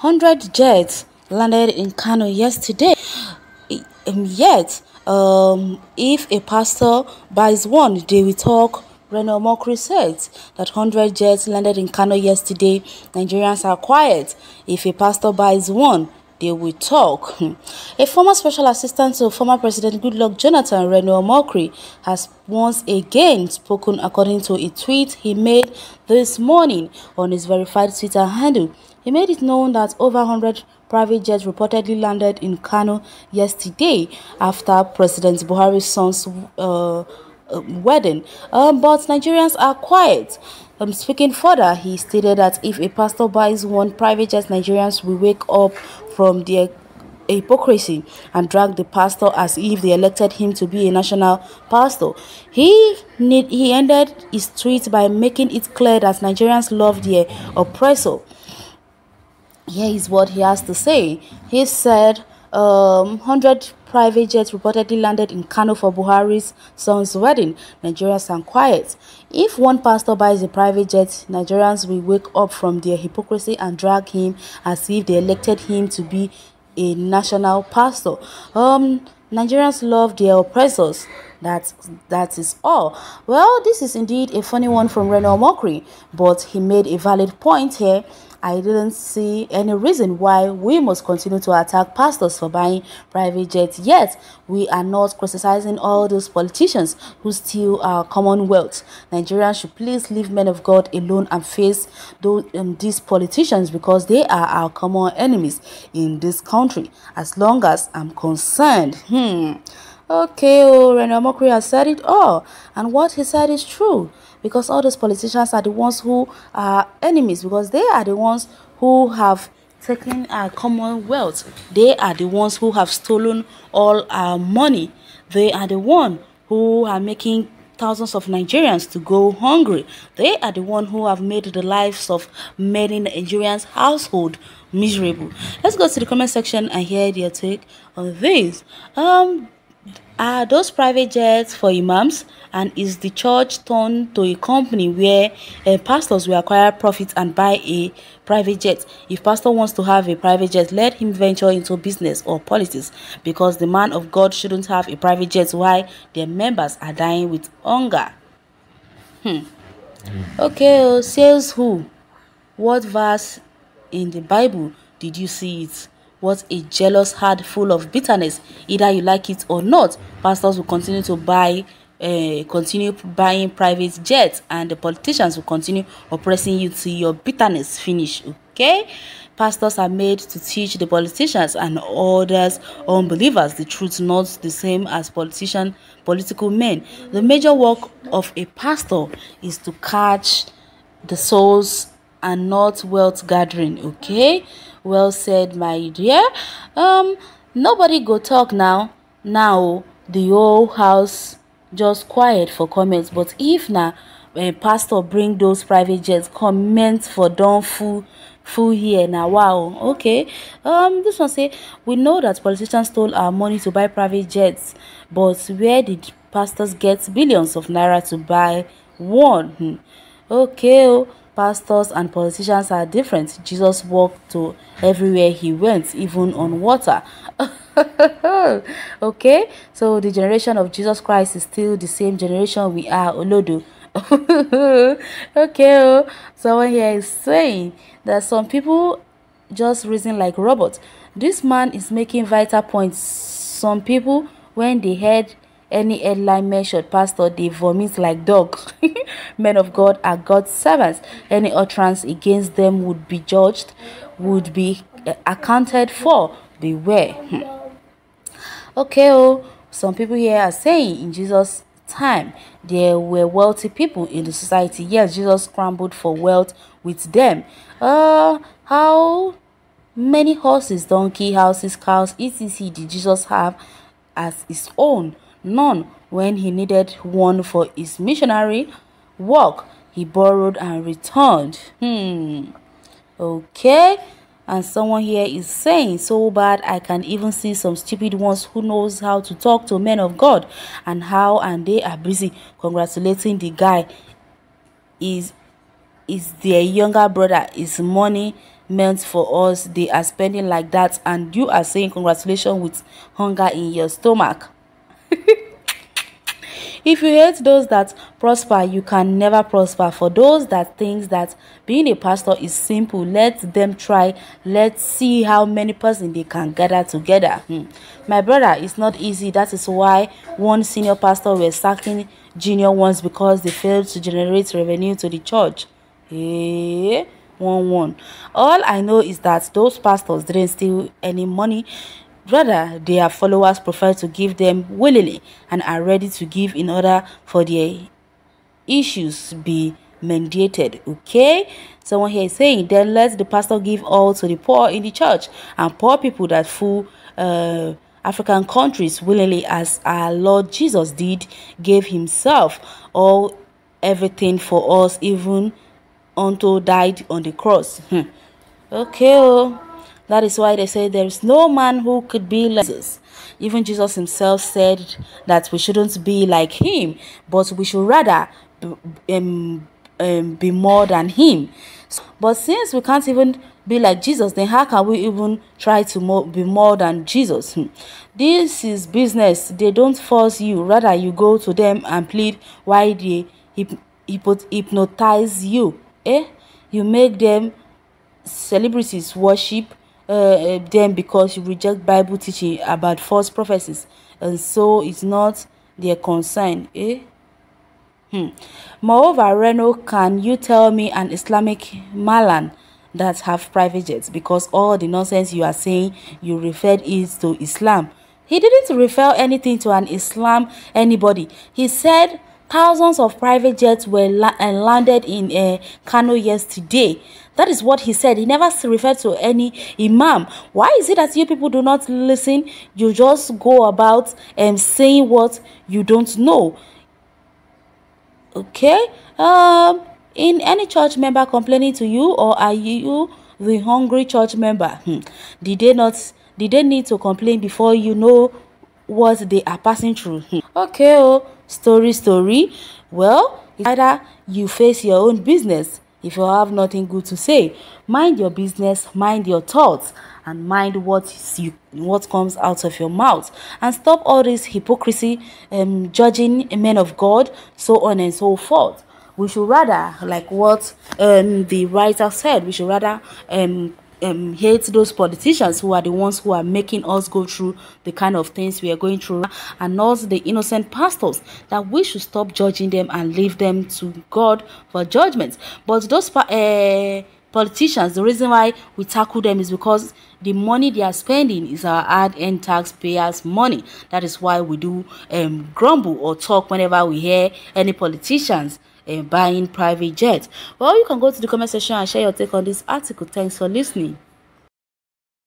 100 jets landed in Kano yesterday. Um, yet, um, if a pastor buys one, they will talk. Reno Omokri said that 100 jets landed in Kano yesterday. Nigerians are quiet. If a pastor buys one, they will talk. A former special assistant to former President Goodluck Jonathan, Reno Omokri, has once again spoken according to a tweet he made this morning on his verified Twitter handle. He made it known that over 100 private jets reportedly landed in Kano yesterday after President Buhari's son's uh, uh, wedding. Um, but Nigerians are quiet. Um, speaking further, he stated that if a pastor buys one private jet, Nigerians will wake up from their hypocrisy and drag the pastor as if they elected him to be a national pastor. He need, he ended his tweet by making it clear that Nigerians love their oppressor. Here is what he has to say. He said, um, 100 private jets reportedly landed in Kano for Buhari's son's wedding. Nigerians stand quiet. If one pastor buys a private jet, Nigerians will wake up from their hypocrisy and drag him as if they elected him to be a national pastor. Um, Nigerians love their oppressors. That that is all. Well, this is indeed a funny one from Reno Omokri, but he made a valid point here I didn't see any reason why we must continue to attack pastors for buying private jets. Yet, we are not criticizing all those politicians who steal our commonwealth. Nigerians should please leave men of God alone and face those, um, these politicians because they are our common enemies in this country. As long as I'm concerned, hmm. Okay, oh, Reno has said it all, and what he said is true because all those politicians are the ones who are enemies because they are the ones who have taken our commonwealth. They are the ones who have stolen all our money. They are the one who are making thousands of Nigerians to go hungry. They are the one who have made the lives of many Nigerians household miserable. Let's go to the comment section and hear their take on this. Um, are those private jets for imams? And is the church turned to a company where uh, pastors will acquire profits and buy a private jet? If pastor wants to have a private jet let him venture into business or politics because the man of god shouldn't have a private jet while their members are dying with hunger. Hmm. okay uh, says who? What verse in the bible did you see it what a jealous heart full of bitterness. Either you like it or not, pastors will continue to buy uh, continue buying private jets and the politicians will continue oppressing you till your bitterness finish okay? Pastors are made to teach the politicians and others unbelievers the truth not the same as politician political men. The major work of a pastor is to catch the souls and not wealth gathering okay well said my dear. Um nobody go talk now now the whole house just quiet for comments. But if na uh, pastor bring those private jets comment for don full full here now wow okay. Um this one say we know that politicians stole our money to buy private jets but where did pastors get billions of naira to buy one? Hmm. okay oh pastors and politicians are different. Jesus walked to everywhere he went, even on water. okay, so the generation of Jesus Christ is still the same generation we are, Olodo. okay, oh, someone here is saying that some people just reason like robots. This man is making vital points. Some people, when they heard any headline mentioned pastor they vomit like dog. Men of god are god's servants. Any utterance against them would be judged would be uh, accounted for. Beware. Hmm. okay oh some people here are saying in jesus time there were wealthy people in the society. Yes jesus scrambled for wealth with them. Uh how many horses donkey houses cows etc did jesus have as his own none when he needed one for his missionary work. He borrowed and returned. Hmm. Okay. And someone here is saying, so bad I can even see some stupid ones who knows how to talk to men of God and how and they are busy congratulating the guy is is their younger brother is money meant for us they are spending like that and you are saying congratulations with hunger in your stomach if you hate those that prosper you can never prosper. For those that think that being a pastor is simple let them try. Let's see how many person they can gather together. Hmm. my brother it's not easy. That is why one senior pastor was sacking junior ones because they failed to generate revenue to the church. Hey, one one. All i know is that those pastors didn't steal any money Rather, their followers prefer to give them willingly and are ready to give in order for their issues be mandated. Okay? Someone here is saying, then let the pastor give all to the poor in the church and poor people that fool uh, African countries willingly as our Lord Jesus did, gave himself all everything for us, even unto died on the cross. Hmm. okay. Oh. That is why they say there is no man who could be like Jesus. Even Jesus himself said that we shouldn't be like him, but we should rather um, um, be more than him. But since we can't even be like Jesus, then how can we even try to be more than Jesus? Hmm. This is business. They don't force you. Rather, you go to them and plead why they hyp hypnotize you. Eh? You make them celebrities worship uh, them because you reject Bible teaching about false prophecies, and so it's not their concern. Eh? Hmm. Moreover, Reno, can you tell me an Islamic Malan that have private jets? Because all the nonsense you are saying, you referred it to Islam. He didn't refer anything to an Islam anybody. He said thousands of private jets were la uh, landed in uh, Kano yesterday. That is what he said. He never referred to any imam. Why is it that you people do not listen? You just go about and um, saying what you don't know. Okay? Um, in any church member complaining to you, or are you the hungry church member? Hmm. Did they not? Did they need to complain before you know what they are passing through? Hmm. Okay, oh, story, story. Well, either you face your own business if you have nothing good to say mind your business mind your thoughts and mind what you what comes out of your mouth. And stop all this hypocrisy um judging men of god so on and so forth. We should rather like what um the writer said we should rather um um, hate those politicians who are the ones who are making us go through the kind of things we are going through and not the innocent pastors that we should stop judging them and leave them to God for judgment. But those uh, politicians, the reason why we tackle them is because the money they are spending is our ad-end taxpayers' money. That is why we do um, grumble or talk whenever we hear any politicians uh, buying private jets. Well, you can go to the comment section and share your take on this article. Thanks for listening.